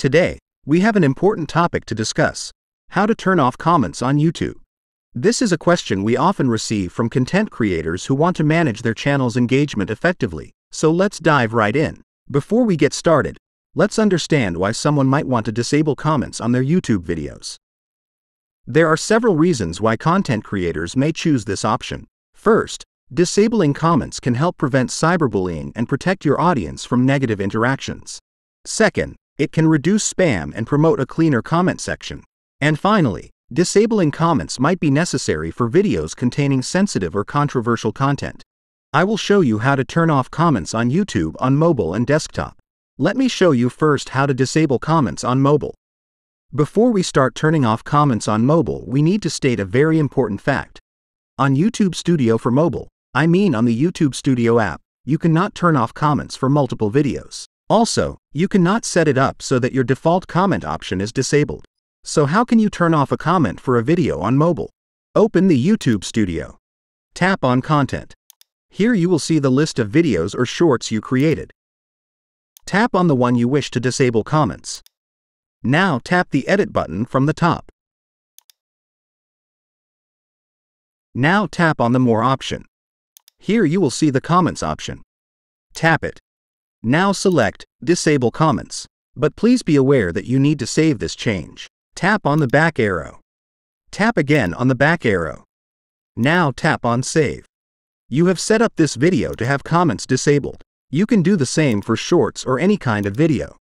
Today, we have an important topic to discuss how to turn off comments on YouTube. This is a question we often receive from content creators who want to manage their channel's engagement effectively, so let's dive right in. Before we get started, let's understand why someone might want to disable comments on their YouTube videos. There are several reasons why content creators may choose this option. First, disabling comments can help prevent cyberbullying and protect your audience from negative interactions. Second, it can reduce spam and promote a cleaner comment section. And finally, disabling comments might be necessary for videos containing sensitive or controversial content. I will show you how to turn off comments on YouTube on mobile and desktop. Let me show you first how to disable comments on mobile. Before we start turning off comments on mobile, we need to state a very important fact. On YouTube Studio for mobile, I mean on the YouTube Studio app, you cannot turn off comments for multiple videos. Also, you cannot set it up so that your default comment option is disabled. So how can you turn off a comment for a video on mobile? Open the YouTube Studio. Tap on Content. Here you will see the list of videos or shorts you created. Tap on the one you wish to disable comments. Now tap the Edit button from the top. Now tap on the More option. Here you will see the Comments option. Tap it. Now select Disable Comments. But please be aware that you need to save this change. Tap on the back arrow. Tap again on the back arrow. Now tap on Save. You have set up this video to have comments disabled. You can do the same for shorts or any kind of video.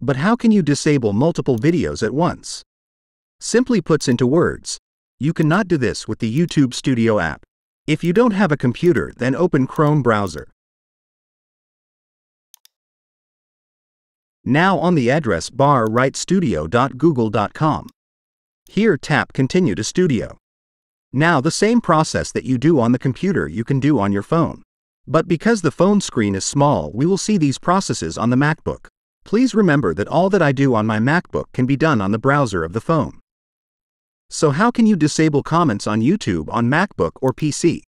But how can you disable multiple videos at once? Simply puts into words, you cannot do this with the YouTube Studio app. If you don't have a computer, then open Chrome browser. Now on the address bar write studio.google.com. Here tap Continue to Studio. Now the same process that you do on the computer you can do on your phone. But because the phone screen is small, we will see these processes on the MacBook. Please remember that all that I do on my MacBook can be done on the browser of the phone. So how can you disable comments on YouTube on MacBook or PC?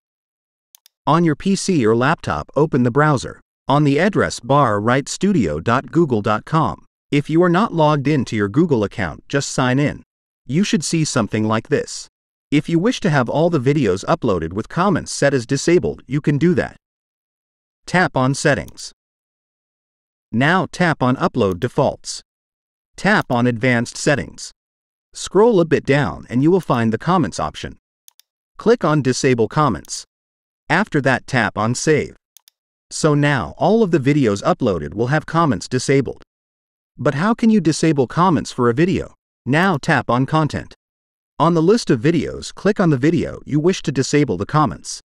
On your PC or laptop, open the browser. On the address bar write studio.google.com. If you are not logged in to your Google account, just sign in. You should see something like this. If you wish to have all the videos uploaded with comments set as disabled, you can do that. Tap on Settings. Now tap on Upload Defaults. Tap on Advanced Settings. Scroll a bit down and you will find the Comments option. Click on Disable Comments. After that tap on Save. So now all of the videos uploaded will have comments disabled. But how can you disable comments for a video? Now tap on Content. On the list of videos, click on the video you wish to disable the comments.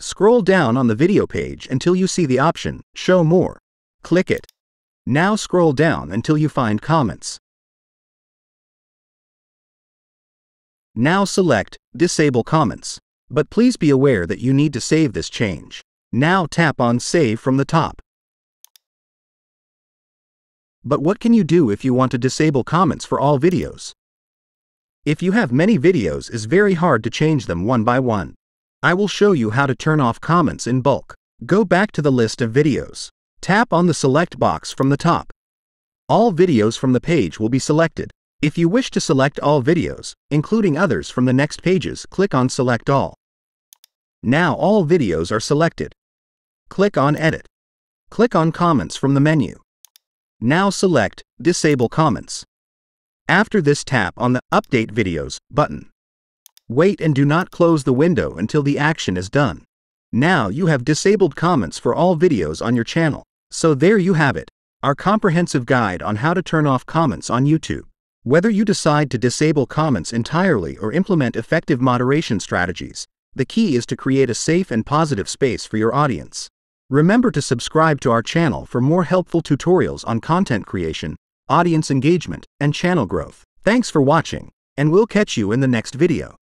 Scroll down on the video page until you see the option Show More. Click it. Now scroll down until you find Comments. Now select Disable Comments. But please be aware that you need to save this change. Now tap on Save from the top. But what can you do if you want to disable comments for all videos? If you have many videos, it's very hard to change them one by one. I will show you how to turn off comments in bulk. Go back to the list of videos. Tap on the Select box from the top. All videos from the page will be selected. If you wish to select all videos, including others from the next pages, click on Select All. Now all videos are selected. Click on Edit. Click on Comments from the menu. Now select Disable Comments. After this tap on the Update Videos button. Wait and do not close the window until the action is done. Now you have disabled comments for all videos on your channel. So there you have it, our comprehensive guide on how to turn off comments on YouTube. Whether you decide to disable comments entirely or implement effective moderation strategies, the key is to create a safe and positive space for your audience. Remember to subscribe to our channel for more helpful tutorials on content creation, audience engagement, and channel growth. Thanks for watching, and we'll catch you in the next video.